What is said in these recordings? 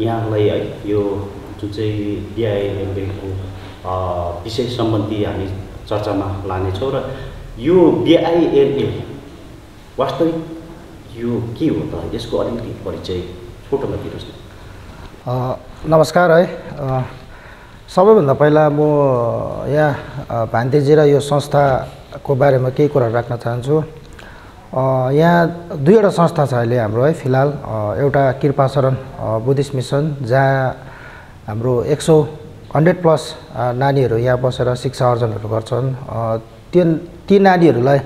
यहाँलाई है। यो जुन चाहिँ बिआइएमबीको विषय सम्बन्धी हामी चर्चामा लानेछौँ र यो बिआइएमए वास्तविक यो के हो त? यसको अलिकति परिचय छोटोमा दिनुहोस् न। नमस्कार है। सबैभन्दा पहिला म यहाँ भान्तेजी र यो संस्थाको बारेमा केही कुरा राख्न चाहन्छु। यहाँ दुईवटा संस्था छ अहिले हाम्रो है फिलहाल। एउटा कृपाशरण बुद्धिस्ट मिसन जहाँ हाम्रो एक सौ हन्ड्रेड प्लस नानीहरू यहाँ बसेर शिक्षा अर्जनहरू गर्छन्। त्यो ती नानीहरूलाई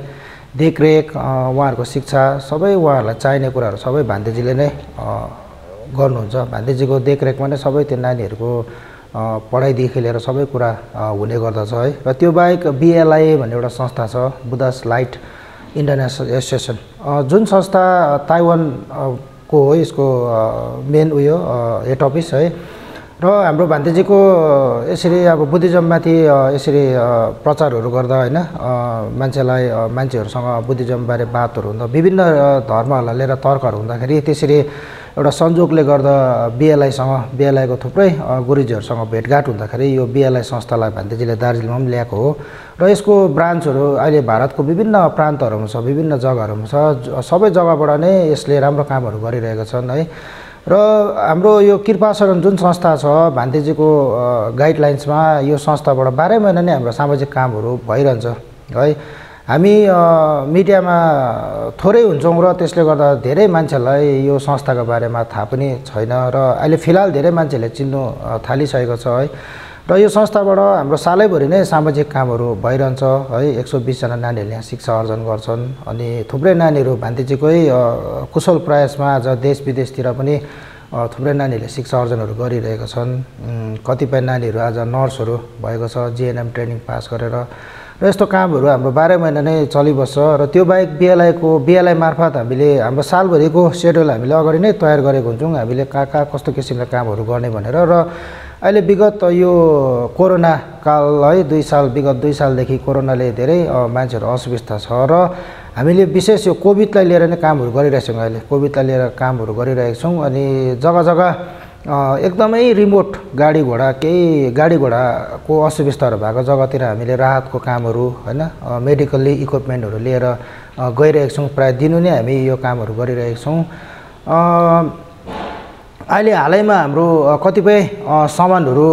देखरेख उहाँहरूको शिक्षा सबै उहाँहरूलाई चाहिने कुराहरू सबै भान्तेजीले नै गर्नुहुन्छ। भान्तेजीको देखरेखमा नै सबै त्यो नानीहरूको पढाइदेखि लिएर सबै कुरा हुने गर्दछ है। र त्यो बाहेक बिएलआई भन्ने एउटा संस्था छ बुदास लाइट। इन्टरनेसनल एसोसिएसन जुन संस्था ताइवानको हो यसको मेन उयो हेड अफिस है। र हाम्रो भान्तेजीको यसरी अब बुद्धिज्ममाथि यसरी प्रचारहरू गर्दा होइन मान्छेलाई मान्छेहरूसँग बुद्धिज्मबारे बातहरू हुँदा विभिन्न धर्महरूलाई लिएर तर्कहरू हुँदाखेरि त्यसरी एउटा संयोगले गर्दा बिएलआईसँग बिएलआईको थुप्रै गुरुजीहरूसँग भेटघाट हुँदाखेरि यो बिएलआई संस्थालाई भान्तेजीले दार्जिलिङमा पनि ल्याएको हो। र यसको ब्रान्चहरू अहिले भारतको विभिन्न प्रान्तहरूमा छ विभिन्न जग्गाहरूमा छ सबै जग्गाबाट नै यसले राम्रो कामहरू गरिरहेका छन् है। र हाम्रो यो कृपाशरण जुन संस्था छ भान्तेजीको गाइडलाइन्समा यो संस्थाबाट बाह्रै महिना नै हाम्रो सामाजिक कामहरू भइरहन्छ है। हामी मिडियामा थोरै हुन्छौँ र त्यसले गर्दा धेरै मान्छेलाई यो संस्थाको बारेमा थाहा पनि छैन र अहिले फिलहाल धेरै मान्छेले चिन्नु थालिसकेको छ है। र यो संस्थाबाट हाम्रो सालैभरि नै सामाजिक कामहरू भइरहन्छ है। एक सौ बिसजना नानीहरूले यहाँ शिक्षा अर्जन गर्छन् अनि थुप्रै नानीहरू भान्तिजीकै कुशल प्रयासमा आज देश विदेशतिर पनि थुप्रै नानीहरूले शिक्षा अर्जनहरू गरिरहेका छन्। कतिपय नानीहरू आज नर्सहरू भएको छ जिएनएम ट्रेनिङ पास गरेर। र यस्तो कामहरू हाम्रो बाह्र महिना नै चलिबस्छ र त्यो बाहेक बिएलआईको बिएलआई मार्फत हामीले हाम्रो सालभरिको सेड्युल हामीले अगाडि नै तयार गरेको हुन्छौँ। हामीले कहाँ कहाँ कस्तो किसिमले कामहरू गर्ने भनेर र अहिले विगत यो कोरोना काल है दुई साल विगत दुई सालदेखि कोरोनाले धेरै मान्छेहरू असुविस्ता छ र हामीले विशेष यो कोभिडलाई लिएर नै कामहरू गरिरहेको छौँ अहिले कोभिडलाई लिएर कामहरू गरिरहेको छौँ अनि जग्गा जग्गा एकदमै रिमोट गाडी घोडा केही गाडी घोडाको असुविस्ताहरू भएको जग्गातिर हामीले राहतको कामहरू होइन मेडिकल्ली इक्विपमेन्टहरू लिएर गइरहेको छौँ प्रायः दिनु नै हामी यो कामहरू गरिरहेको छौँ। अहिले हालैमा हाम्रो कतिपय सामानहरू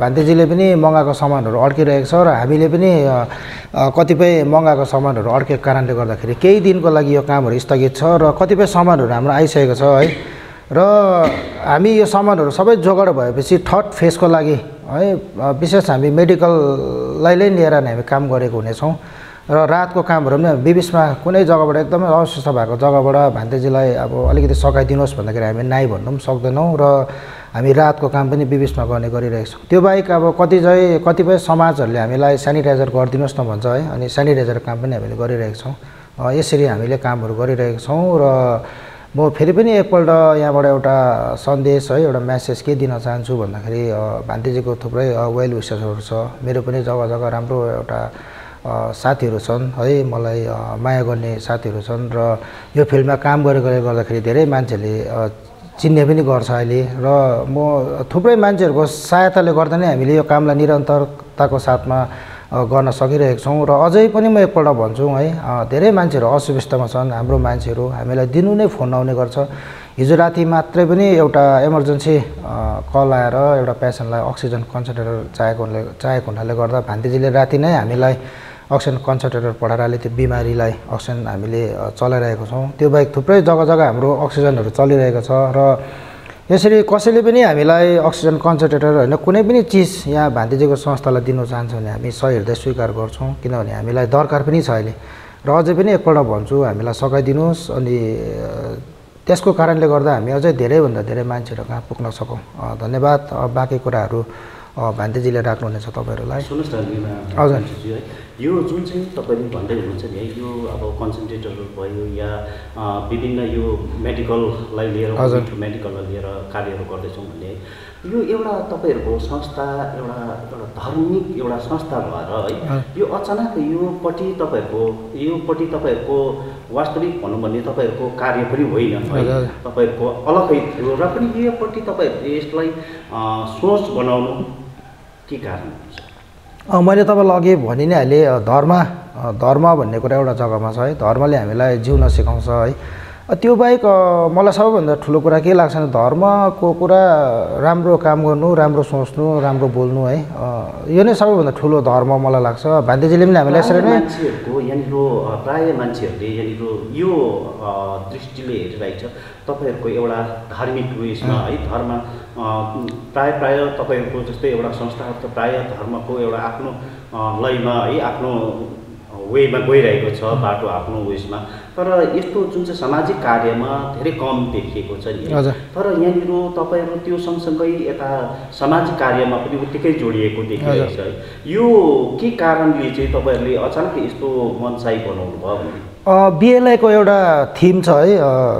भान्तेजीले पनि मगाएको सामानहरू अड्किरहेको छ र हामीले पनि कतिपय मगाएको सामानहरू अड्केको कारणले गर्दाखेरि केही दिनको लागि यो कामहरू स्थगित छ र कतिपय सामानहरू हाम्रो आइसकेको छ है। र हामी यो सामानहरू सबै जोगाड भएपछि थर्ड फेजको लागि है विशेष हामी मेडिकललाई नै लिएर नै हामी काम गरेको हुनेछौँ। र रातको कामहरू पनि बिबिचमा कुनै जग्गाबाट एकदमै अवस्था भएको जग्गाबाट भान्तेजीलाई अब अलिकति सघाइदिनुहोस् भन्दाखेरि हामी नाइ भन्नु पनि सक्दैनौँ र हामी रातको काम पनि बिबिचमा गर्ने गरिरहेको छौँ। त्यो बाहेक अब कति चाहिँ कतिपय समाजहरूले हामीलाई सेनिटाइजर गरिदिनुहोस् न भन्छ है अनि सेनिटाइजर काम पनि हामीले गरिरहेको छौँ। यसरी हामीले कामहरू गरिरहेको छौँ र म फेरि पनि एकपल्ट यहाँबाट एउटा सन्देश है एउटा म्यासेज के दिन चाहन्छु भन्दाखेरि भान्तेजीको थुप्रै वेल विसेसहरू छ। मेरो पनि जग्गा जग्गा राम्रो एउटा साथीहरू छन् है मलाई माया गर्ने साथीहरू छन् र यो फिल्डमा काम गरेकोले गर्दाखेरि धेरै मान्छेले चिन्ने पनि गर्छ अहिले र म थुप्रै मान्छेहरूको सहायताले गर्दा नै हामीले यो कामलाई निरन्तरताको साथमा गर्न सकिरहेको छौँ र अझै पनि म एकपल्ट भन्छु है धेरै मान्छेहरू असुविस्तामा छन् हाम्रो मान्छेहरू हामीलाई दिनु नै फोन आउने गर्छ। हिजो राति मात्रै पनि एउटा इमर्जेन्सी कल आएर एउटा पेसेन्टलाई अक्सिजन कन्सन्ट्रेटर चाहेको हुनाले चाहेको हुनाले गर्दा भान्तेजीले राति नै हामीलाई अक्सिजन कन्सन्ट्रेटर पठाएर अहिले त्यो बिमारीलाई अक्सिजन हामीले चलाइरहेको छौँ। त्यो बाहेक थुप्रै जग्गा जग्गा हाम्रो अक्सिजनहरू चलिरहेको छ र यसरी कसैले पनि हामीलाई अक्सिजन कन्सन्ट्रेटर होइन कुनै पनि चिज यहाँ भान्तेजीको संस्थालाई दिनु चाहन्छ भने हामी सहृदय स्वीकार गर्छौँ किनभने हामीलाई दरकार पनि छ अहिले। र अझै पनि एकपल्ट भन्छु हामीलाई सघाइदिनुहोस् अनि त्यसको कारणले गर्दा हामी अझै धेरैभन्दा धेरै मान्छेहरू कहाँ पुग्न सकौँ। धन्यवाद। बाँकी कुराहरू भान्तेजीले राख्नुहुनेछ तपाईँहरूलाई। हजुर। यो जुन चाहिँ तपाईँले भन्दै हुनुहुन्छ नि है यो अब कन्सन्ट्रेटरहरू भयो या विभिन्न यो मेडिकललाई लिएर। मेडिकललाई लिएर कार्यहरू गर्दैछौँ भने यो एउटा तपाईँहरूको संस्था एउटा एउटा धार्मिक एउटा संस्था भएर है यो अचानक योपट्टि तपाईँहरूको योपट्टि तपाईँहरूको वास्तविक भनौँ भने तपाईँहरूको कार्य पनि होइन है। तपाईँहरूको अलग्गै थियो र पनि योपट्टि तपाईँहरूले यसलाई सोच बनाउनु के कारण मैले तपाईँलाई अघि भनि नै हालेँ धर्म धर्म भन्ने कुरा एउटा जग्गामा छ है। धर्मले हामीलाई जिउन सिकाउँछ है। त्यो बाहेक मलाई सबैभन्दा ठुलो कुरा के लाग्छ भने धर्मको कुरा राम्रो काम गर्नु राम्रो सोच्नु राम्रो बोल्नु है। यो नै सबैभन्दा ठुलो धर्म मलाई लाग्छ। भान्तेजीले पनि हामीलाई यसरी नै मान्छेहरूको यहाँनिर प्रायः मान्छेहरूले यहाँनिर यो दृष्टिले हेरिरहेको छ। तपाईँहरूको एउटा धार्मिक उयसमा है धर्म प्रायः प्रायः तपाईँहरूको जस्तै एउटा संस्थाहरू त प्रायः धर्मको एउटा आफ्नो लयमा है आफ्नो वेमा गइरहेको छ बाटो आफ्नो उयसमा। तर यस्तो जुन चाहिँ सामाजिक कार्यमा धेरै कम देखिएको छ नि। तर यहाँनिर तपाईँहरू त्यो सँगसँगै यता सामाजिक कार्यमा पनि उत्तिकै जोडिएको देखिरहेको छ है। यो के कारणले चाहिँ तपाईँहरूले अचानक यस्तो मनसाई बनाउनु भयो भने? बिएलआईको एउटा थिम छ है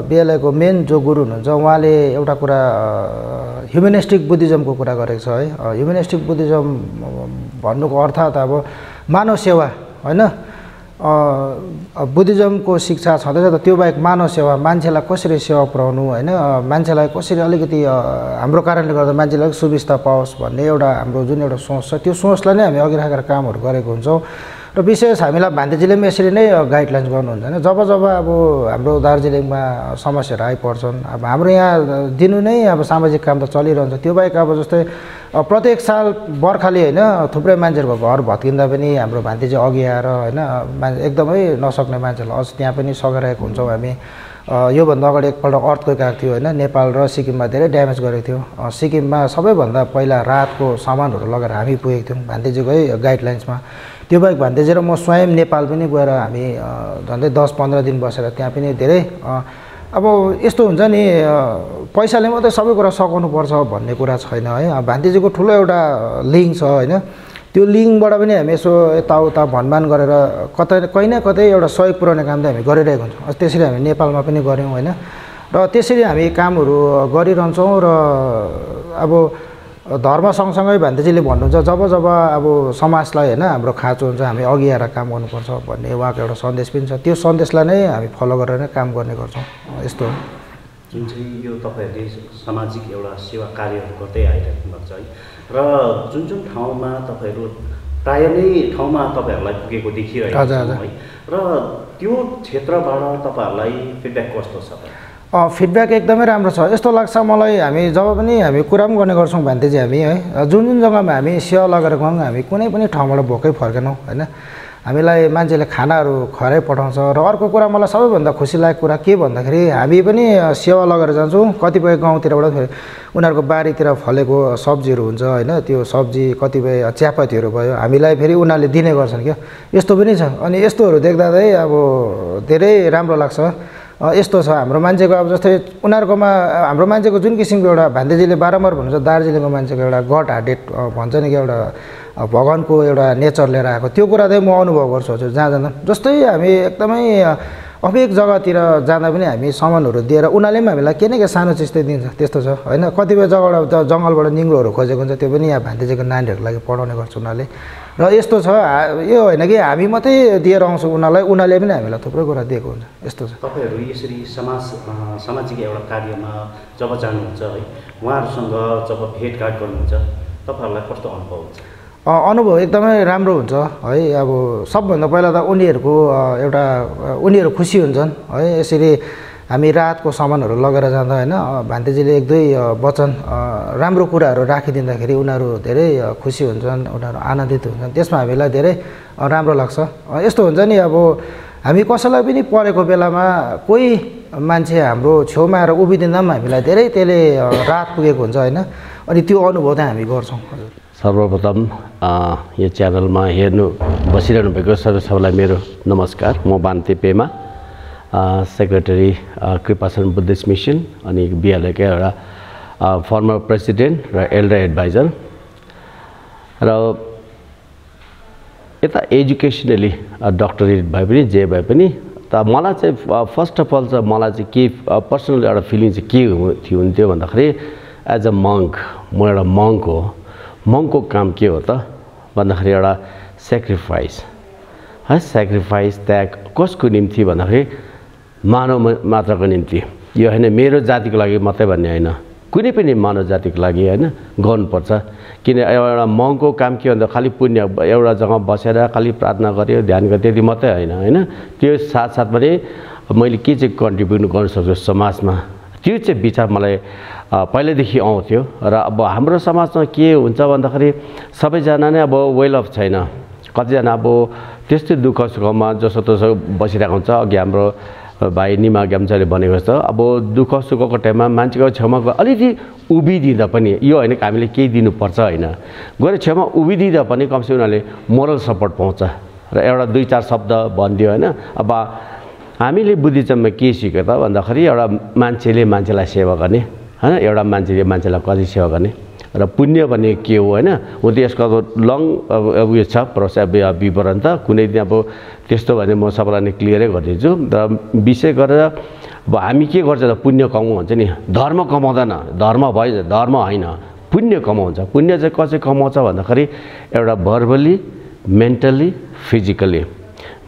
बिएलआईको मेन जो गुरु हुनुहुन्छ उहाँले एउटा कुरा ह्युमेनिस्टिक बुद्धिज्मको कुरा गरेको छ है। ह्युमेनिस्टिक बुद्धिज्म भन्नुको अर्थ त अब मानव सेवा होइन? बुद्धिज्मको शिक्षा छँदैछ त त्यो बाहेक मानव सेवा मान्छेलाई कसरी सेवा पुऱ्याउनु होइन? मान्छेलाई कसरी अलिकति हाम्रो कारणले गर्दा मान्छेलाई सुविस्ता पाओस् भन्ने एउटा हाम्रो जुन एउटा सोच छ त्यो सोचलाई नै हामी अघि राखेर कामहरू गरेको हुन्छौँ। र विशेष हामीलाई भान्तेजीले पनि यसरी नै गाइडलाइन्स गर्नुहुन्छ होइन। जब जब अब हाम्रो दार्जिलिङमा समस्याहरू आइपर्छन् अब हाम्रो यहाँ दिनु नै अब सामाजिक काम त चलिरहन्छ। त्यो बाहेक अब जस्तै प्रत्येक साल बर्खाले होइन थुप्रै मान्छेहरूको घर भत्किँदा पनि हाम्रो भान्तेजी अघि आएर होइन मान्छे एकदमै नसक्ने मान्छेलाई अझ त्यहाँ पनि सघाइरहेको हुन्छौँ हामी। योभन्दा अगाडि एकपल्ट अर्थक्वेक आएको थियो होइन नेपाल र सिक्किममा धेरै ड्यामेज गरेको थियो। सिक्किममा सबैभन्दा पहिला राहतको सामानहरू लगेर हामी पुगेको थियौँ भान्तेजीकै गाइडलाइन्समा त्यो बाहेक र म स्वयं नेपाल पनि गएर हामी झन्डै दस पन्ध्र दिन बसेर त्यहाँ पनि धेरै अब यस्तो हुन्छ नि पैसाले मात्रै सबै कुरा सघाउनुपर्छ भन्ने कुरा छैन है। भान्तेजीको ठुलो एउटा लिङ्क छ होइन। त्यो लिङ्कबाट पनि हामी यसो यताउता भन्मान गरेर कतै कहीँ न कतै एउटा सहयोग पुऱ्याउने काम त हामी गरिरहेको हुन्छौँ। त्यसरी हामी नेपालमा पनि गऱ्यौँ होइन। र त्यसरी हामी कामहरू गरिरहन्छौँ र अब धर्म सँगसँगै भान्तेजीले भन्नुहुन्छ जब जब अब समाजलाई होइन हाम्रो खाँचो हुन्छ हामी अघि आएर काम गर्नुपर्छ भन्ने उहाँको एउटा सन्देश पनि छ। त्यो सन्देशलाई नै हामी फलो गरेर नै काम गर्ने गर्छौँ। यस्तो हो। जुन चाहिँ यो तपाईँहरूले सामाजिक एउटा सेवा कार्यहरू गर्दै आइराख्नु भएको छ है र जुन जुन ठाउँमा तपाईँहरू प्राय नै ठाउँमा तपाईँहरूलाई पुगेको देखिरहेको छौँ। है र त्यो क्षेत्रबाट तपाईँहरूलाई फिडब्याक कस्तो छ? फिडब्याक एकदमै राम्रो छ। यस्तो लाग्छ मलाई हामी जब पनि हामी कुरा पनि गर्ने गर्छौँ भान्तेजी हामी है जुन जुन जग्गामा हामी सेवा लगेर गयौँ हामी कुनै पनि ठाउँबाट भोकै फर्केनौँ होइन। हामीलाई मान्छेले खानाहरू खुवाएरै पठाउँछ र अर्को कुरा मलाई सबैभन्दा खुसी लागेको कुरा के भन्दाखेरि हामी पनि सेवा लगेर जान्छौँ। कतिपय गाउँतिरबाट उनीहरूको बारीतिर फलेको सब्जीहरू हुन्छ होइन। त्यो सब्जी कतिपय चियापत्तीहरू भयो हामीलाई फेरि उनीहरूले दिने गर्छन् क्या। यस्तो पनि छ। अनि यस्तोहरू देख्दा चाहिँ अब धेरै राम्रो लाग्छ। यस्तो छ हाम्रो मान्छेको अब जस्तै उनीहरूकोमा हाम्रो मान्छेको जुन किसिमको एउटा भान्तेजीले बारम्बार भन्नुहुन्छ दार्जिलिङको मान्छेको एउटा गड हार्टेड अ, भन्छ नि कि एउटा भगवान्को एउटा नेचर लिएर आएको त्यो कुरा चाहिँ म अनुभव गर्छु हजुर जहाँ जाँदा जस्तै हामी एकदमै अ, हरेक जग्गातिर जाँदा पनि हामी सामानहरू दिएर उनीहरूले पनि हामीलाई के न के सानो चिज चाहिँ दिन्छ त्यस्तो छ। होइन कतिपय जग्गाबाट त जङ्गलबाट निङ्ग्रोहरू खोजेको हुन्छ त्यो पनि यहाँ भान्तेजीको नानीहरूको लागि पढाउने गर्छ उनीहरूले। र यस्तो छ यो होइन कि हामी मात्रै दिएर आउँछौँ उनीहरूलाई उनीहरूले पनि हामीलाई थुप्रै कुरा दिएको हुन्छ यस्तो छ। तपाईँहरू यसरी समाज सामाजिक एउटा कार्यमा जब जानुहुन्छ है उहाँहरूसँग जब भेटघाट गर्नुहुन्छ तपाईँहरूलाई कस्तो अनुभव हुन्छ? अनुभव एकदमै राम्रो हुन्छ है। अब सबभन्दा पहिला त उनीहरूको एउटा उनीहरू खुसी हुन्छन् है। यसरी हामी राहतको सामानहरू लगेर जाँदा होइन भान्तेजीले एक दुई वचन राम्रो कुराहरू राखिदिँदाखेरि उनीहरू धेरै खुसी हुन्छन् उनीहरू आनन्दित हुन्छन्। त्यसमा हामीलाई धेरै राम्रो लाग्छ। यस्तो हुन्छ नि अब हामी कसैलाई पनि परेको बेलामा कोही मान्छे हाम्रो छेउमा आएर उभिदिँदा पनि हामीलाई धेरै त्यसले अ, राहत पुगेको हुन्छ होइन। अनि त्यो अनुभव चाहिँ हामी गर्छौँ। हजुर सर्वप्रथम यो च्यानलमा हेर्नु बसिरहनु भएको सबै सबैलाई मेरो नमस्कार। म Bhante Pema secretary Kripasan Buddhist mission अनि बिहालकै एउटा फर्मर प्रेसिडेन्ट र एल्डर एडभाइजर र यता एजुकेसनली डक्टरेट भए पनि जे भए पनि त मलाई चाहिँ फर्स्ट अफ अल चाहिँ मलाई चाहिँ के पर्सनल एउटा फिलिङ चाहिँ के थियो हुन्थ्यो भन्दाखेरि एज अ मङ्क म एउटा मङ्क हो। मङ्कको काम के हो त? भन्दाखेरि एउटा सेक्रिफाइस है सेक्रिफाइस त्याग कसको निम्ति भन्दाखेरि मानव मात्रको निम्ति। यो होइन मेरो जातिको लागि मात्रै भन्ने होइन। कुनै पनि मानव जातिको लागि होइन गर्नुपर्छ। किन एउटा मङको काम के भन्दा खालि पुण्य एउटा जग्गामा बसेर खालि प्रार्थना गऱ्यो ध्यान गऱ्यो त्यति मात्रै होइन होइन? त्यो साथसाथमा नै मैले के चाहिँ कन्ट्रिब्युट गर्न सक्छु समाजमा? त्यो चाहिँ विचार मलाई पहिल्यैदेखि आउँथ्यो र अब हाम्रो समाजमा के हुन्छ भन्दाखेरि सबैजना नै अब वेल अफ छैन। कतिजना अब त्यस्तै दुःख सुखमा जसो तसो बसिरहेको हुन्छ। अघि हाम्रो भाइ निमा ग्याम्चाले भनेको जस्तो अब दुःख सुखको टाइममा मान्छेको छेउमा अलिकति उभिदिँदा पनि यो होइन कि हामीले केही दिनुपर्छ होइन। गएर छेउमा उभिदिँदा पनि कमसे उनीहरूले मोरल सपोर्ट पाउँछ। र एउटा दुई चार शब्द भनिदियो होइन। अब हामीले बुद्धिज्ममा के सिक्यो त भन्दाखेरि एउटा मान्छेले मान्छेलाई सेवा गर्ने होइन? एउटा मान्छेले मान्छेलाई कति सेवा गर्ने? र पुण्य भन्ने के हो होइन? हो त यसको अब लङ अब उयो छ प्रोसेस अब विवरण त। कुनै दिन अब त्यस्तो भने म सबैलाई नै क्लियरै गरिदिन्छु। र विशेष गरेर अब हामी के गर्छ त? पुण्य कमाउ भन्छ नि। धर्म कमाउँदैन। धर्म भयो धर्म होइन। पुण्य कमाउँछ। पुण्य चाहिँ कसरी कमाउँछ भन्दाखेरि एउटा भर्बली मेन्टली फिजिकली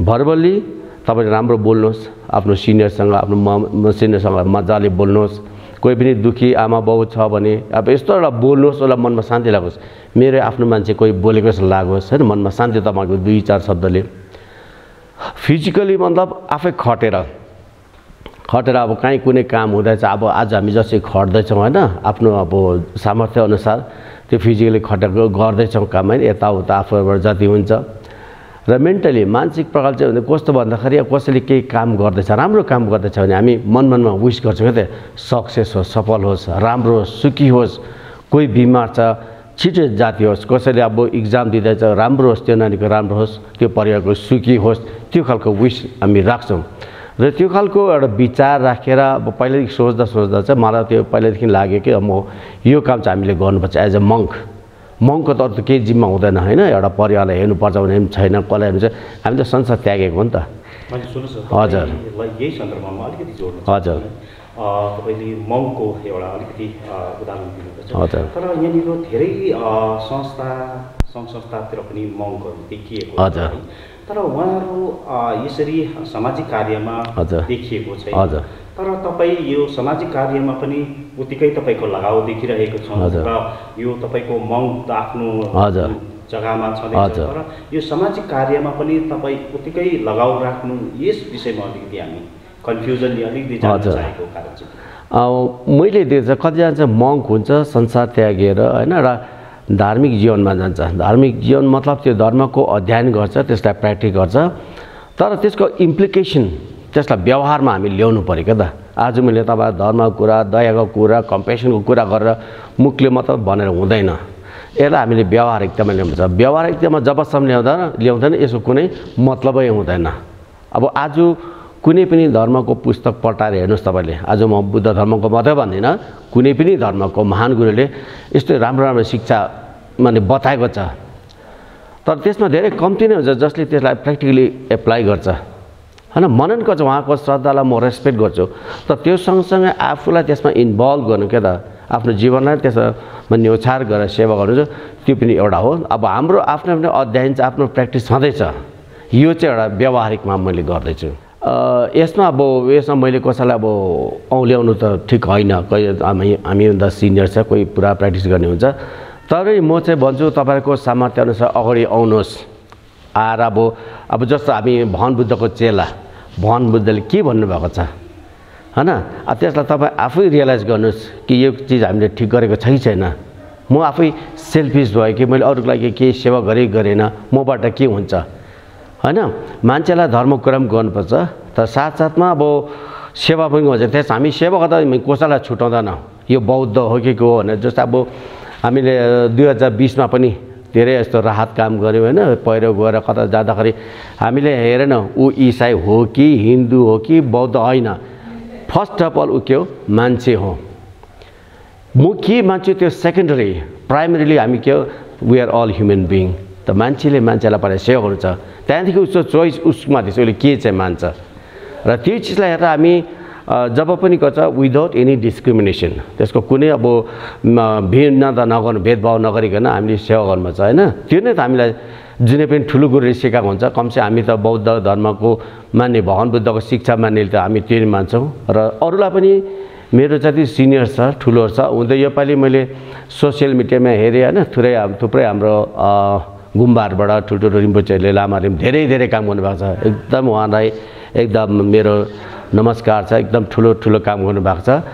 भर्बली तपाईँले राम्रो बोल्नुहोस् आफ्नो सिनियरसँग आफ्नो म सिनियरसँग मजाले बोल्नुहोस्। कोही पनि दुःखी आमा बाउ छ भने अब यस्तो एउटा बोल्नुहोस् उसलाई मनमा शान्ति लागोस्। मेरो आफ्नो मान्छे कोही बोलेको जस्तो लागोस् होइन? मनमा शान्ति तपाईँको दुई चार शब्दले। फिजिकली मतलब आफै खटेर। खटेर अब काहीँ कुनै काम हुँदैछ अब आज हामी जसरी खट्दैछौँ होइन? आफ्नो अब सामर्थ्य अनुसार त्यो फिजिकली खटेर गर्दैछौँ काम होइन? यताउता आफूबाट जति हुन्छ। र मेन्टली मानसिक प्रकार चाहिँ भने कस्तो भन्दाखेरि अब कसैले केही काम गर्दैछ राम्रो काम गर्दैछ भने हामी मन मनमा विस गर्छौँ क्या त सक्सेस होस् सफल होस् राम्रो होस् सुखी होस् कोही बिमार छ छिटो जाति होस् कसैले अब इक्जाम दिँदैछ राम्रो होस् त्यो नानीको राम्रो होस् त्यो परिवारको सुखी होस् त्यो खालको विस हामी राख्छौँ। र त्यो खालको एउटा विचार राखेर अब पहिल्यैदेखि सोच्दा सोच्दा चाहिँ मलाई त्यो पहिल्यैदेखि लाग्यो कि म यो काम चाहिँ हामीले गर्नुपर्छ एज अ मङ्क मङ्कको त अरू त केही जिम्मा हुँदैन होइन एउटा परिवारलाई हेर्नुपर्छ भने पनि छैन कसलाई हेर्नु चाहिँ हामी त संसार त्यागेको हो नि त हजुर। यही सन्दर्भमा अलिकति जोड्नु हजुर। तपाईँले मङको एउटा अलिकति उदाहरण छ हजुर। तर यहाँनिर धेरै संस्था सङ्घ संस्थातिर पनि मङहरू देखिएको छ हजुर। तर उहाँहरू यसरी सामाजिक कार्यमा। देखिएको छैन हजुर। तर तपाईँ यो सामाजिक कार्यमा पनि उत्तिकै तपाईँको लगाव देखिरहेको छ। र यो तपाईँको मङ आफ्नो। जग्गामा छँदैछ हजुर। तर यो सामाजिक कार्यमा पनि तपाईँ उत्तिकै लगाउ राख्नु यस विषयमा अलिकति हामी कन्फ्युजनले अलिकति जान्न। चाहेको कारण चाहिँ मैले देख्छ कतिजना चाहिँ मङ्क हुन्छ संसार त्यागेर होइन र धार्मिक जीवनमा जान्छ धार्मिक जीवन मतलब त्यो धर्मको अध्ययन गर्छ त्यसलाई प्र्याक्टिस गर्छ तर त्यसको इम्प्लिकेसन त्यसलाई व्यवहारमा हामी ल्याउनु पऱ्यो क्या त आज मैले तपाईँ धर्मको कुरा दयाको कुरा कम्पेसनको कुरा गरेर मुखले मात्र भनेर हुँदैन। यसलाई हामीले व्यवहारिकतामा ल्याउनुपर्छ। व्यवहारिकतामा जबसम्म ल्याउँदैन ल्याउँदैन यसको कुनै मतलबै हुँदैन। अब आज कुनै पनि धर्मको पुस्तक पल्टाएर हेर्नुहोस् तपाईँले। आज म बुद्ध धर्मको मात्रै भन्दिनँ। कुनै पनि धर्मको महान गुरुले यस्तो राम्रो राम्रो शिक्षा माने बताएको छ। तर त्यसमा धेरै कम्ती नै हुन्छ जसले त्यसलाई प्र्याक्टिकली एप्लाई गर्छ। होइन मनन गर्छ उहाँको श्रद्धालाई म रेस्पेक्ट गर्छु। तर त्यो सँगसँगै आफूलाई त्यसमा इन्भल्भ गर्नु क्या त? आफ्नो जीवनलाई त्यसमा न्यौछार गरेर सेवा गर्नु त्यो पनि एउटा हो। अब हाम्रो आफ्नो आफ्नो अध्ययन चाहिँ आफ्नो प्र्याक्टिस छँदैछ। यो चाहिँ एउटा व्यवहारिकमा मैले गर्दैछु। यसमा अब यसमा मैले कसैलाई अब औल्याउनु त ठिक होइन। कोही हामी हामीभन्दा सिनियर छ कोही पुरा प्र्याक्टिस गर्ने हुन्छ। तरै म चाहिँ भन्छु तपाईँको सामर्थ्य अनुसार अगाडि आउनुहोस्। आएर अब अब जस्तो हामी भन बुद्धको चेला भन बुद्धले के भन्नुभएको छ? होइन? त्यसलाई तपाईँ आफै रियलाइज गर्नुहोस् कि यो चिज हामीले ठिक गरेको छै छैन। म आफै सेल्फिस भयो कि मैले अरूको लागि केही सेवा गरेँ गरेन मबाट के हुन्छ? होइन? मान्छेलाई धर्मको कुरा पनि गर्नुपर्छ तर साथसाथमा अब सेवा पनि गर्छ। त्यस हामी सेवा गर्दा कसैलाई छुटाउँदैन। यो बौद्ध हो कि को हो भनेर जस्तो अब हामीले दुई हजार बिसमा पनि धेरै यस्तो राहत काम गऱ्यौँ होइन पहिरो गएर कता जाँदाखेरि हामीले हेरेन ऊ इसाई हो कि हिन्दू हो कि बौद्ध होइन। फर्स्ट अफ अल ऊ के हो? मान्छे हो। म के मान्छे त्यो सेकेन्डरी प्राइमेरीली हामी के हो? We are all human being त मान्छेले मान्छेलाई पहिला सेवा गर्नु छ त्यहाँदेखि उसको चोइस उसमा त्यसो उसले के चाहिँ मान्छ। र त्यो चिजलाई हेरेर हामी जब पनि गर्छ विदाउट एनी डिस्क्रिमिनेसन त्यसको कुनै अब भिन्नता नगर्नु भेदभाव नगरिकन हामीले सेवा गर्नुपर्छ होइन? त्यो नै त हामीलाई जुनै पनि ठुलो गुरुले सिकाएको हुन्छ। कमसे हामी त बौद्ध धर्मको मान्ने भगवान् बुद्धको शिक्षा मान्नेले त हामी त्यो नै मान्छौँ। र अरूलाई पनि मेरो जति सिनियर छ ठुलो छ हुन त योपालि मैले सोसियल मिडियामा हेरेँ होइन? थुप्रै थुप्रै हाम्रो गुम्बाहरूबाट ठुल्ठुलो रिम्पोचेहरूले लामाहरूले पनि धेरै धेरै काम गर्नुभएको छ। एकदम उहाँलाई एकदम मेरो नमस्कार छ एकदम ठुलो ठुलो काम गर्नुभएको छ।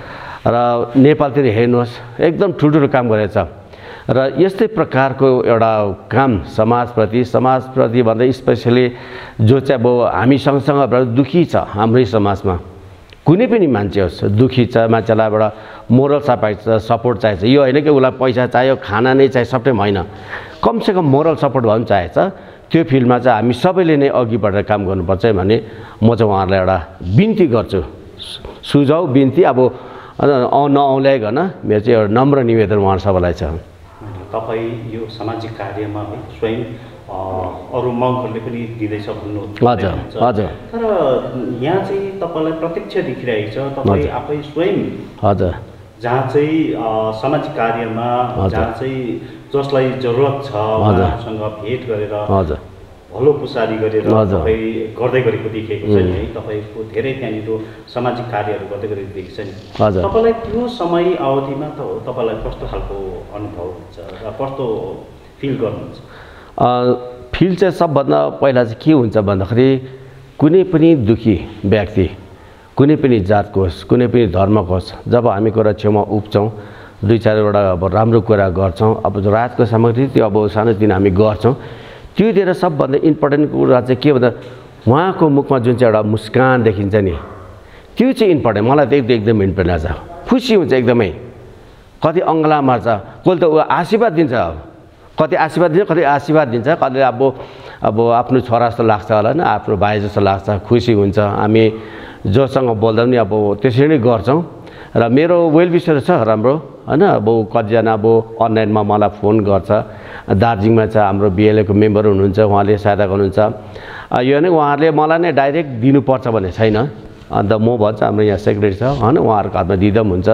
र नेपालतिर हेर्नुहोस् एकदम ठुल्ठुलो काम गरेको छ। र यस्तै प्रकारको एउटा काम समाजप्रति समाजप्रति भन्दा स्पेसली जो चाहिँ अब हामी सँगसँग दुःखी छ हाम्रै समाजमा कुनै पनि मान्छे होस् दुःखी छ मान्छेलाई एउटा मोरल सपोर्ट सपोर्ट चाहिन्छ। यो होइन कि उसलाई पैसा चाहियो खाना नै चाहियो सबै होइन कमसेकम मोरल सपोर्ट भए पनि चाहिन्छ त्यो फिल्डमा चाहिँ हामी सबैले नै अघि बढेर काम गर्नुपर्छ भने म चाहिँ उहाँहरूलाई एउटा बिन्ती गर्छु। सुझाउ बिन्ती अब नऔल्याइकन मेरो चाहिँ एउटा नम्र निवेदन उहाँ सबैलाई छ। तपाईँ यो सामाजिक कार्यमा है स्वयं अरू मङ्कहरूले पनि दिँदैछ भन्नु हजुर हजुर। तर यहाँ चाहिँ तपाईँलाई प्रत्यक्ष देखिरहेको छ तपाईँ आफै स्वयं हजुर। जहाँ चाहिँ सामाजिक कार्यमा जहाँ चाहिँ जसलाई जरुरत छ उहाँहरूसँग भेट गरेर हजुर। भलो पुसारी गरेर तपाईँ गर्दै गरेको देखिएको छ नि है। तपाईँको धेरै त्यहाँनिर सामाजिक कार्यहरू गर्दै गरेको देखिएको छ नि। तपाईँलाई त्यो समय अवधिमा त तपाईँलाई कस्तो खालको अनुभव हुन्छ र कस्तो फिल गर्नुहुन्छ? फिल चाहिँ सबभन्दा पहिला चाहिँ के हुन्छ भन्दाखेरि कुनै पनि दुःखी व्यक्ति कुनै पनि जातको होस् कुनै पनि धर्मको होस् जब हामी कुरा छेउमा उब्छौँ दुई चारवटा अब राम्रो कुरा गर्छौँ। अब रातको सामग्री त्यो अब सानोतिनो हामी गर्छौँ। त्यो दिएर सबभन्दा इम्पोर्टेन्ट कुरा चाहिँ के भन्दा उहाँको मुखमा जुन चाहिँ एउटा मुस्कान देखिन्छ नि त्यो चाहिँ इम्पोर्टेन्ट मलाई त एकदम इम्पोर्टेन्ट छ खुसी हुन्छ एकदमै। कति अङ्गला मार्छ। कसले त ऊ आशीर्वाद दिन्छ। अब कति आशीर्वाद दिन्छ कति आशीर्वाद दिन्छ। कतिले अब अब आफ्नो छोरा जस्तो लाग्छ होला होइन आफ्नो भाइ जस्तो लाग्छ खुसी हुन्छ। हामी जोसँग बोल्दा पनि अब त्यसरी नै गर्छौँ। र मेरो वेल छ राम्रो। होइन अब कतिजना अब अनलाइनमा मलाई फोन गर्छ। दार्जिलिङमा छ हाम्रो बिएलएको मेम्बर हुनुहुन्छ उहाँले सहायता गर्नुहुन्छ। यो नै उहाँहरूले मलाई नै डाइरेक्ट दिनुपर्छ भन्ने छैन। अन्त म भन्छु हाम्रो यहाँ सेक्रेटरी छ होइन उहाँहरूको हातमा दिँदा पनि हुन्छ।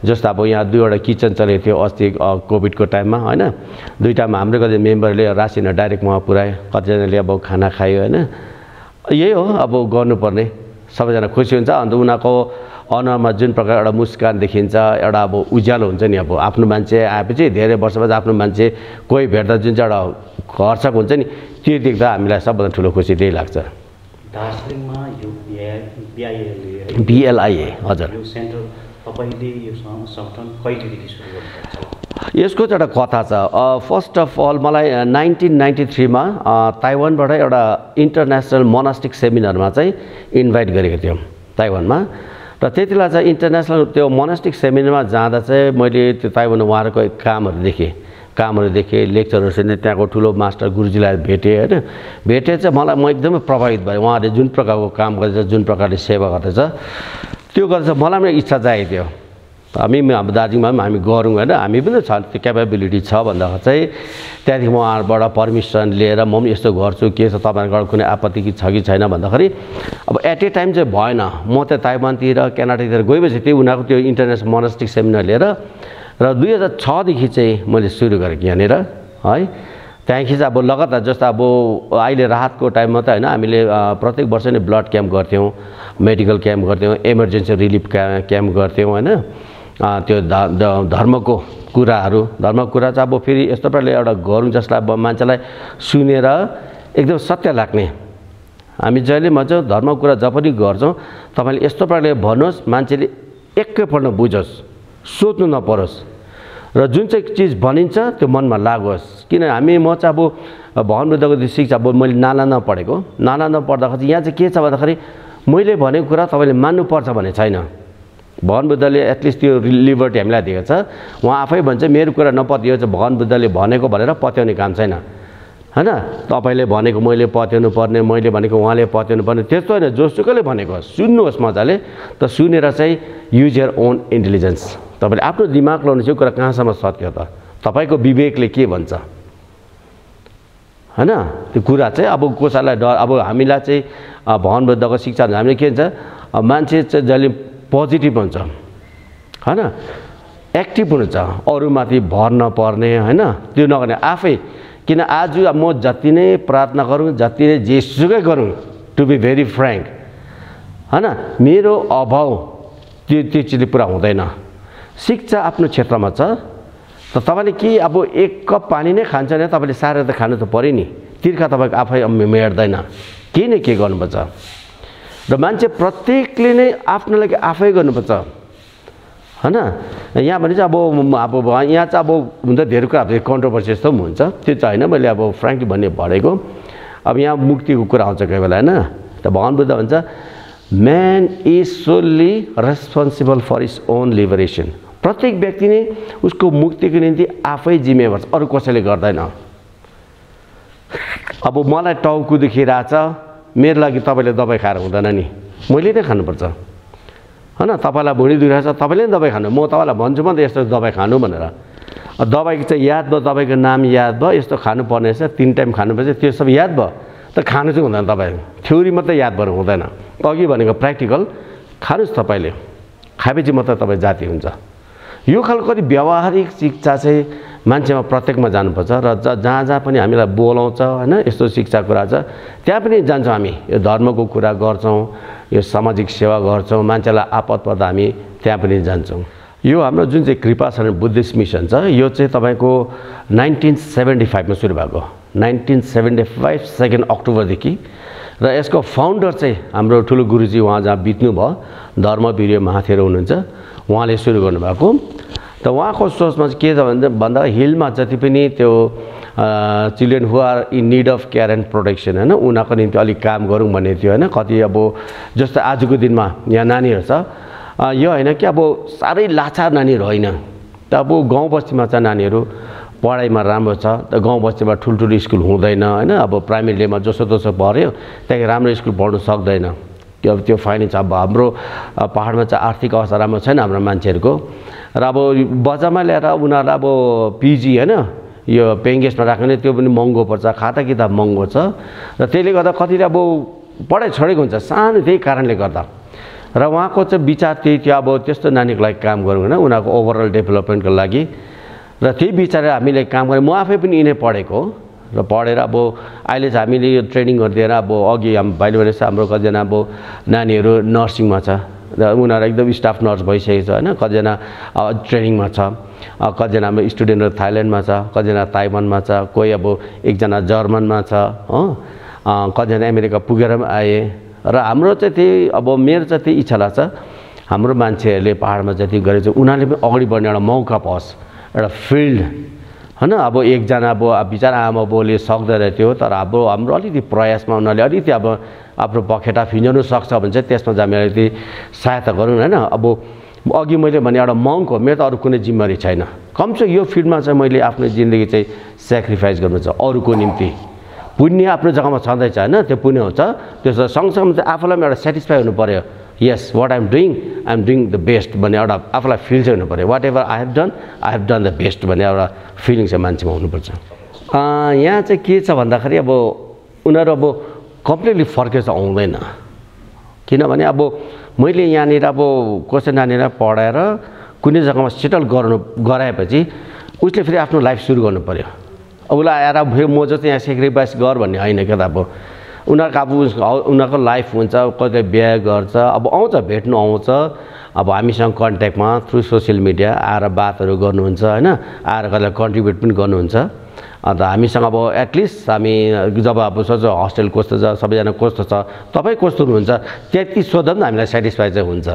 जस्तो अब यहाँ दुईवटा किचन चलेको थियो अस्ति कोभिडको टाइममा होइन। दुइटामा हाम्रो कति मेम्बरले रासिन डाइरेक्ट उहाँ पुऱ्यायो। कतिजनाले अब खाना खायो होइन। यही हो अब गर्नुपर्ने। सबैजना खुसी हुन्छ अन्त उनीहरूको अनुहारमा जुन प्रकार एउटा मुस्कान देखिन्छ एउटा अब उज्यालो हुन्छ नि अब आफ्नो मान्छे आएपछि धेरै वर्षपछि आफ्नो मान्छे कोही भेट्दा जुन चाहिँ एउटा घर्षक हुन्छ नि त्यो देख्दा हामीलाई सबभन्दा ठुलो खुसी त्यही लाग्छ। बिएलआइए हजुर। यसको चाहिँ एउटा कथा छ। फर्स्ट अफ अल मलाई नाइन्टिन नाइन्टी थ्रीमा ताइवानबाट एउटा इन्टरनेसनल मोनास्टिक सेमिनारमा चाहिँ इन्भाइट गरेको थियौँ। ताइवानमा र त्यति बेला चाहिँ इन्टरनेसनल त्यो मोनास्टिक सेमिनारमा जाँदा चाहिँ मैले त्यो ताइवान उहाँहरूको कामहरू देखेँ। कामहरू देखेँ लेक्चरहरूसँग त्यहाँको ठुलो मास्टर गुरुजीलाई भेटेँ होइन। भेटेँ चाहिँ मलाई म एकदमै प्रभावित भएँ। उहाँहरूले जुन प्रकारको काम गर्दैछ जुन प्रकारले सेवा गर्दैछ त्यो गर्दा मलाई पनि इच्छा जागेको थियो। हामी दार्जिलिङमा पनि हामी गरौँ होइन हामी पनि छ त्यो क्यापेबिलिटी छ भन्दाखेरि चाहिँ त्यहाँदेखि म उहाँबाट पर्मिसन लिएर म पनि यस्तो गर्छु के छ तपाईँहरूबाट कुनै आपत्ति कि छ कि छैन भन्दाखेरि अब एट ए टाइम चाहिँ भएन। म त ताइवानतिर क्यानाडातिर गएपछि त्यही उनीहरूको त्यो इन्टरनेसनल मोनस्टिक सेमिनार लिएर र दुई हजार छदेखि चाहिँ मैले सुरु गरेको यहाँनिर है। त्यहाँदेखि चाहिँ अब लगातार जस्तो अब अहिले राहतको टाइममा त होइन हामीले प्रत्येक वर्ष नै ब्लड क्याम्प गर्थ्यौँ मेडिकल क्याम्प गर्थ्यौँ इमर्जेन्सी रिलिफ क्या क्याम्प गर्थ्यौँ होइन। त्यो धर्मको कुराहरू धर्मको कुरा चाहिँ अब फेरि यस्तो प्रकारले एउटा गरौँ जसलाई अब मान्छेलाई सुनेर एकदम सत्य लाग्ने। हामी जहिले भन्छौँ धर्मको कुरा जब पनि गर्छौँ तपाईँले यस्तो प्रकारले भन्नुहोस् मान्छेले एकैपल्ट बुझोस् सोध्नु नपरोस्। र जुन चाहिँ चिज भनिन्छ त्यो मनमा लागोस्। किन हामी म चाहिँ अब भवन बुद्धको त्यो शिक्षा अब मैले नाला नपढेको। नाला नपढ्दाखेरि यहाँ चाहिँ के छ भन्दाखेरि मैले भनेको कुरा तपाईँले मान्नुपर्छ भन्ने छैन। भगवान् बुद्धले एटलिस्ट त्यो लिबर्टी हामीलाई दिएको छ। उहाँ आफै भन्छ मेरो कुरा नपत्यो चाहिँ भगवान् बुद्धले भनेको भनेर पत्याउने काम छैन। होइन? तपाईँले भनेको मैले पत्याउनु पर्ने मैले भनेको उहाँले पत्याउनु पर्ने त्यस्तो होइन। जोसुकैले भनेको सुन्नुहोस् मजाले त सुनेर चाहिँ युज यर ओन इन्टेलिजेन्स तपाईँले आफ्नो दिमाग लाउनु चाहिँ कुरा कहाँसम्म सत्य त? तपाईँको विवेकले के भन्छ? होइन? त्यो कुरा चाहिँ अब कसैलाई डर अब हामीलाई चाहिँ भवन बुद्धको शिक्षा हामीले के हुन्छ मान्छे चाहिँ जहिले पोजिटिभ हुन्छ। होइन? एक्टिभ हुनुहुन्छ। अरूमाथि भर नपर्ने होइन? त्यो नगर्ने। आफै किन आज म जति नै प्रार्थना गरौँ जति नै जेसुकै गरौँ टु बी भेरी फ्रेङ्क होइन? मेरो अभाव त्यो त्यो चिजले पुरा हुँदैन। शिक्षा आफ्नो क्षेत्रमा छ। त तपाईँले के अब एक कप पानी नै खान्छ भने तपाईँले सारेर त खानु त पऱ्यो नि। तिर्खा तपाईँको आफै मेट्दैन। केही न के गर्नुपर्छ? र मान्छे प्रत्येकले नै आफ्नो लागि आफै गर्नुपर्छ। होइन? यहाँ भने चाहिँ अब अब यहाँ चाहिँ अब हुन त धेरै कुरा कन्ट्रोभर्सी जस्तो पनि हुन्छ। त्यो चाहिँ होइन मैले अब फ्रेङ्कली भन्ने भनेको। अब यहाँ मुक्तिको कुरा आउँछ कोही बेला होइन? त भगवान् बुद्ध भन्छ man is solely responsible for his own liberation प्रत्येक व्यक्ति नै उसको मुक्तिको निम्ति आफै जिम्मेवार छ अरू कसैले गर्दैन। अब मलाई टाउको दुखिरहेछ मेरो लागि तपाईँले दबाई खाएर हुँदैन नि। मैले नै खानुपर्छ। होइन तपाईँलाई भुँडी दुखिरहेछ तपाईँले नै दबाई खानु। म तपाईँलाई भन्छु म त यस्तो दबाई खानु भनेर। दबाईको चाहिँ याद भयो तपाईँको नाम याद भयो यस्तो खानुपर्ने रहेछ तिन टाइम खानुपर्छ त्यो सब याद भयो। त खानु चाहिँ हुँदैन तपाईँ थ्योरी मात्रै याद भएर हुँदैन। अघि भनेको प्र्याक्टिकल खानुहोस् तपाईँले। खाएपछि मात्रै तपाईँ जाति हुन्छ। यो खालको कति व्यावहारिक शिक्षा चाहिँ मान्छेमा प्रत्येकमा जानुपर्छ र जहाँ जहाँ पनि हामीलाई बोलाउँछ होइन यस्तो शिक्षा कुरा छ त्यहाँ पनि जान्छौँ हामी। यो धर्मको कुरा गर्छौँ यो सामाजिक सेवा गर्छौँ मान्छेलाई आपत पर्दा हामी त्यहाँ पनि जान्छौँ। यो हाम्रो जुन चाहिँ कृपाशरण बुद्धिस्ट मिसन छ यो चाहिँ तपाईँको नाइन्टिन सेभेन्टी फाइभमा सुरु भएको नाइन्टिन सेभेन्टी फाइभ सेकेन्ड अक्टोबरदेखि। र यसको फाउन्डर चाहिँ हाम्रो ठुलो गुरुजी उहाँ जहाँ बित्नुभयो धर्मवीर्य महाथेर हुनुहुन्छ उहाँले सुरु गर्नुभएको। त उहाँको सोचमा चाहिँ के छ भने भन्दा हिलमा जति पनि त्यो children who are in need of care and protection होइन उनीहरूको निम्ति अलिक काम गरौँ भन्ने थियो होइन कति अब जस्तो आजको दिनमा यहाँ नानीहरू छ। यो होइन कि अब साह्रै लाचार नानीहरू होइन। त अब गाउँ बस्तीमा चाहिँ नानीहरू पढाइमा राम्रो छ त गाउँ बस्तीमा ठुल्ठुलो स्कुल हुँदैन होइन अब प्राइमेरी लेभलमा जसो तसो पढ्यो त्यहाँदेखि राम्रो स्कुल पढ्नु सक्दैन। त्यो अब त्यो फाइनेन्स अब हाम्रो पाहाडमा चाहिँ आर्थिक अवस्था राम्रो छैन हाम्रो मान्छेहरूको। र अब बजारमा ल्याएर उनीहरूलाई अब पिजी होइन यो पेइङ गेस्टमा राख्ने त्यो पनि महँगो पर्छ खाता किताब महँगो छ। र त्यसले गर्दा कतिले अब पढाइ छोडेको हुन्छ सानो त्यही कारणले गर्दा। र उहाँको चाहिँ विचार त्यही थियो अब त्यस्तो नानीको लागि काम गरौँ होइन उनीहरूको ओभरअल डेभलपमेन्टको लागि। र त्यही विचार हामीले काम गरेँ म आफै पनि यिनै पढेको र पढेर अब अहिले चाहिँ हामीले यो ट्रेनिङ गरिदिएर अब अघि भाइले भनेपछि हाम्रो कतिजना अब नानीहरू नर्सिङमा छ। र उनीहरू एकदम स्टाफ नर्स भइसकेको छ होइन? कतिजना ट्रेनिङमा छ कतिजना स्टुडेन्टहरू थाइल्यान्डमा छ कतिजना ताइवानमा छ कोही अब एकजना जर्मनमा छ हो? कतिजना अमेरिका पुगेर पनि आए। र हाम्रो चाहिँ त्यही अब मेरो चाहिँ त्यही इच्छा लाग्छ हाम्रो मान्छेहरूले पाहाडमा जति गरेको छ उनीहरूले पनि अगाडि बढ्ने एउटा मौका पाओस् एउटा फिल्ड होइन? अब एकजना अब बिचरा आमा बाउले सक्दैन थियो तर अब हाम्रो अलिकति प्रयासमा उनीहरूले अलिकति अब आफ्नो पखेटा फिँजाउनु सक्छ भने चाहिँ त्यसमा चाहिँ हामी अलिकति सहायता गरौँ होइन। अब अघि मैले भने एउटा मङ्क हो मेरो त अरू कुनै जिम्मेवारी छैन। कमसे यो फिल्डमा चाहिँ मैले आफ्नो जिन्दगी चाहिँ सेक्रिफाइस गर्नु छ अरूको निम्ति। पुण्य आफ्नो जग्गामा छँदैछ होइन त्यो पुण्य हुन्छ। त्यो सँगसँगै चाहिँ आफूलाई पनि एउटा सेटिस्फाई हुनु पऱ्यो यस what I'm doing I'm doing the best भन्ने एउटा आफूलाई फिल चाहिँ हुनु पऱ्यो whatever I have done I have done the best भन्ने एउटा फिलिङ चाहिँ मान्छेमा हुनुपर्छ। यहाँ चाहिँ के छ भन्दाखेरि अब उनीहरू अब कम्प्लिटली फर्केर आउँदैन किनभने अब मैले यहाँनिर अब कसै नानीलाई पढाएर कुनै जग्गामा सेटल गर्नु गराएपछि उसले फेरि आफ्नो लाइफ सुरु गर्नु पऱ्यो अब उसलाई आएर फेरि म जस्तो यहाँ सेक्रिफाइस गर भन्ने होइन क्या त अब। उनीहरूको अब उनीहरूको लाइफ हुन्छ कतिले बिहा गर्छ अब आउँछ भेट्नु आउँछ। अब हामीसँग कन्ट्याक्टमा थ्रु सोसियल मिडिया आएर बातहरू गर्नुहुन्छ होइन? आएर कतिलाई कन्ट्रिब्युट पनि गर्नुहुन्छ। अन्त हामीसँग अब एटलिस्ट हामी जब अब सोच हस्टेल कस्तो छ सबैजना कस्तो छ तपाईँ कस्तो हुनुहुन्छ त्यति सोध्दा पनि हामीलाई सेटिस्फाई चाहिँ हुन्छ।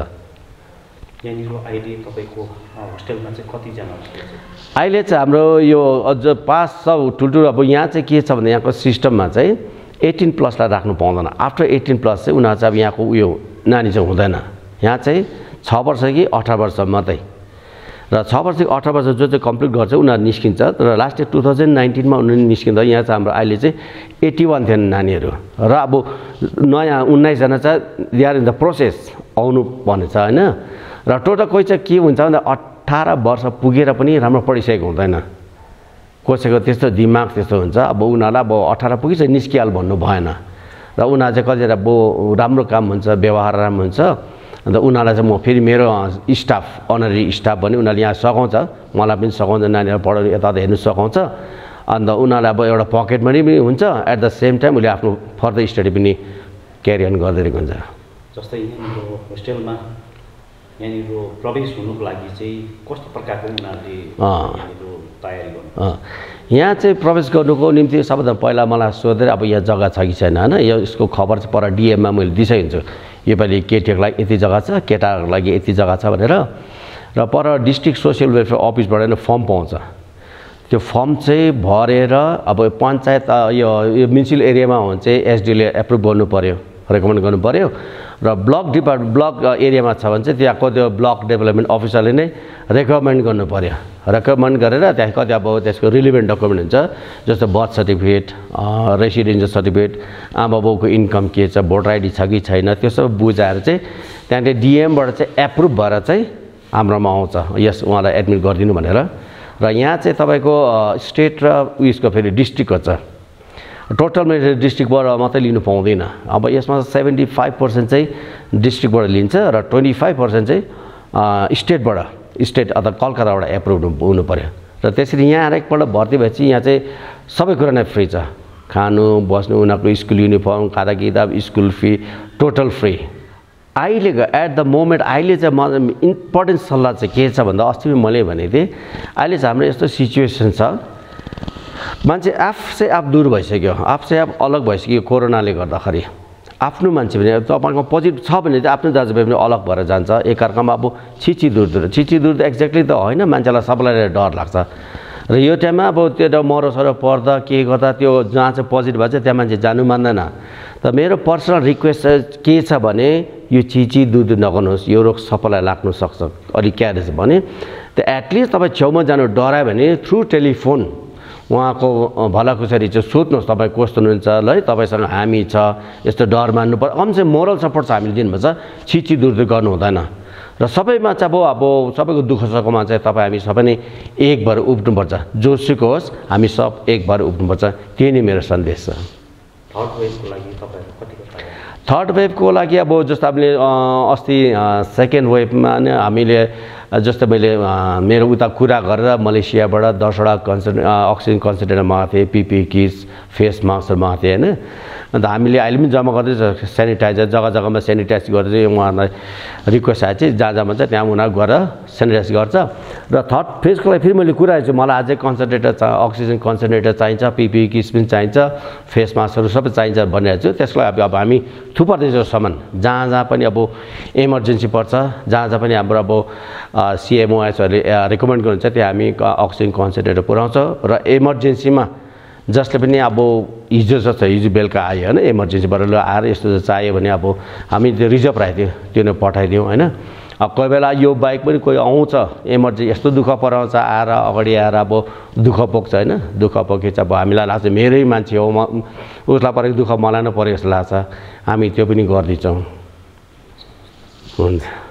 अहिले चाहिँ हाम्रो यो अझ पास सब ठुल्ठुलो अब यहाँ चाहिँ के छ भने यहाँको सिस्टममा चाहिँ एटिन प्लसलाई राख्नु पाउँदैन। आफ्टर एटिन प्लस चाहिँ उनीहरू चाहिँ अब यहाँको उयो नानी चाहिँ हुँदैन। यहाँ चाहिँ छ वर्ष कि अठार वर्ष मात्रै। र छ वर्षदेखि अठार वर्ष जो चाहिँ कम्प्लिट गर्छ उनीहरू निस्किन्छ। र लास्ट इयर टु थाउजन्ड नाइन्टिनमा उनीहरू निस्किँदा यहाँ चाहिँ हाम्रो अहिले चाहिँ एट्टी वान थिएन नानीहरू। र अब नयाँ उन्नाइसजना चाहिँ आर इन द प्रोसेस आउनु भन्ने छ होइन? र टोटल कोही चाहिँ के हुन्छ भन्दा अठार वर्ष पुगेर पनि राम्रो पढिसकेको हुँदैन। कसैको त्यस्तो दिमाग त्यस्तो हुन्छ। अब उनीहरूलाई अब अठार पुगिसक्यो निस्किहाल भन्नु भएन। र उनीहरू चाहिँ कतिवटा बो राम्रो काम हुन्छ व्यवहार राम्रो हुन्छ। अन्त उनीहरूलाई चाहिँ म फेरि मेरो स्टाफ अनरी स्टाफ भने उनीहरूले यहाँ सघाउँछ। मलाई पनि सघाउँछ नानीहरू पढाउनु यता हेर्नु सघाउँछ। अन्त उनीहरूलाई अब एउटा पकेट मनी पनि हुन्छ। एट द सेम टाइम उसले आफ्नो फर्दर स्टडी पनि क्यारी अन गरिदिएको हुन्छ जस्तै यहाँनिर होस्टेलमा यहाँनिर प्रवेश हुनुको लागि चाहिँ कस्तो प्रकारको उनीहरूले तयारी गर्नु? यहाँ चाहिँ प्रवेश गर्नुको निम्ति सबभन्दा पहिला मलाई सोधेर अब यहाँ जग्गा छ कि छैन होइन? यो यसको खबर चाहिँ पर डिएममा मैले दिइसकेको छु। योपालि केटीहरूको लागि यति जग्गा छ केटाहरूको लागि यति जग्गा छ भनेर र पर डिस्ट्रिक्ट सोसियल वेलफेयर अफिसबाट नै फर्म पाउँछ। त्यो फर्म चाहिँ भरेर अब पञ्चायत यो म्युनिसिपल एरियामा हो भने चाहिँ एसडीले एप्रुभ गर्नु पऱ्यो रेकमेन्ड गर्नु पऱ्यो र ब्लक डिपार्ट ब्लक एरियामा छ भने चाहिँ त्यहाँको त्यो ब्लक डेभलपमेन्ट अफिसरले नै रेकमेन्ड गर्नु पऱ्यो रेकमेन्ड गरेर त्यहाँ कति अब त्यसको रिलिभेन्ट डकुमेन्ट हुन्छ जस्तो बर्थ सर्टिफिकेट रेसिडेन्सियल सर्टिफिकेट आमा बाउको इन्कम के छ भोटर आइडी छ कि छैन त्यो सबै बुझाएर चाहिँ त्यहाँदेखि डिएमबाट चाहिँ एप्रुभ भएर चाहिँ हाम्रोमा आउँछ। यस उहाँलाई एडमिट गरिदिनु भनेर। र यहाँ चाहिँ तपाईँको स्टेट र उयसको फेरि डिस्ट्रिक्टको छ टोटल मैले डिस्ट्रिक्टबाट मात्रै लिनु पाउँदैन। अब यसमा सेभेन्टी फाइभ पर्सेन्ट चाहिँ डिस्ट्रिक्टबाट लिन्छ र ट्वेन्टी फाइभ पर्सेन्ट चाहिँ स्टेटबाट स्टेट अथवा कलकत्ताबाट एप्रुभ हुनु पऱ्यो र त्यसरी यहाँ आएर एकपल्ट भर्ती भएपछि यहाँ चाहिँ सबै कुरा नै फ्री छ। खानु बस्नु उनीहरूको स्कुल युनिफर्म खाता किताब स्कुल फी टोटल फ्री अहिलेको एट द मोमेन्ट अहिले चाहिँ म इम्पोर्टेन्ट सल्लाह चाहिँ के छ भन्दा अस्ति पनि मैले भनेको थिएँ। अहिले चाहिँ हाम्रो यस्तो सिचुएसन छ मान्छे आफ चाहिँ आफ दूर भइसक्यो। आफ चाहिँ आफ अलग भइसक्यो कोरोनाले गर्दाखेरि। आफ्नो मान्छे भने तपाईँको पोजिटिभ छ भने चाहिँ आफ्नो दाजुभाइ पनि अलग भएर जान्छ। एकअर्कामा अब छिची दूर दूर। छिची दूर त एक्ज्याक्टली त होइन मान्छेलाई सबैलाई डर लाग्छ। र यो टाइममा अब त्यो मरसरो पर्दा के गर्दा त्यो जहाँ चाहिँ पोजिटिभ भन्छ त्यहाँ मान्छे जानु मान्दैन। त मेरो पर्सनल रिक्वेस्ट के छ भने यो चिची दुध नगर्नुहोस्। यो रोग सबैलाई लाग्नु सक्छ। अलिक क्यारेज भने त एटलिस्ट तपाईँ छेउमा जानु डरायो भने थ्रु टेलिफोन उहाँको अ, भलाकुसारी चाहिँ सोध्नुहोस् तपाईँ कस्तो हुनुहुन्छ ल है तपाईँसँग हामी छ यस्तो डर मान्नु पर्छ कमसेकम मोरल सपोर्ट चाहिँ हामीले दिनुपर्छ छिची दुर्द गर्नु हुँदैन। र सबैमा चाहिँ अब अब सबैको दुःख सुखमा चाहिँ तपाईँ हामी सबै नै एक भएर उब्नुपर्छ। जोसुकै होस् हामी सब एक भएर उब्नुपर्छ। त्यही नै मेरो सन्देश छ। थर्ड वेभको लागि अब जस्तो हामीले अस्ति सेकेन्ड वेभमा नै हामीले जस्तो मैले मेरो उता कुरा गरेर मलेसियाबाट दसवटा कन्सन्ट्रे अक्सिजन कन्सन्ट्रेटर मगाएको थिएँ पिपी किट्स फेस मास्कहरू मगाएको थिएँ होइन? अन्त हामीले अहिले पनि जम्मा गर्दैछ सेनिटाइजर जग्गा जग्गामा सेनिटाइज गरेर चाहिँ उहाँहरूलाई रिक्वेस्ट चाहिँ जहाँ जहाँमा चाहिँ त्यहाँ उनीहरू गएर सेनिटाइज गर्छ। र थर्ड फेजको लागि फेरि मैले कुरा चाहिँ मलाई अझै कन्सन्ट्रेटर चा अक्सिजन कन्सन्ट्रेटर चाहिन्छ पिपी किट्स पनि चाहिन्छ फेस मास्कहरू सबै चाहिन्छ भनिरहेको छु। त्यसको लागि अब हामी थुपर्दैछौँ सामान। जहाँ जहाँ पनि अब इमर्जेन्सी पर्छ जहाँ जहाँ पनि हाम्रो अब सिएमओएसहरूले रिकमेन्ड गर्नुहुन्छ त्यहाँ हामी अक्सिजन कन्सन्ट्रेटर पुऱ्याउँछौँ। र इमर्जेन्सीमा जसले पनि अब हिजो जस्तो हिजो बेलुका आयो होइन इमर्जेन्सीबाट ल आएर यस्तो चाहियो भने अब हामी त्यो रिजर्भ राखिदियो त्यो नै पठाइदिउँ होइन। अब कोही बेला यो बाइक पनि कोही आउँछ इमर्जेन्सी यस्तो दुःख पराउँछ आएर अगाडि आएर अब दुःख पोख्छ होइन। दुःख पोखेपछि अब हामीलाई लाग्छ मेरै मान्छे हो म उसलाई परेको दुःख मलाई नै पऱ्यो जस्तो लाग्छ। हामी त्यो पनि गरिदिन्छौँ हुन्छ।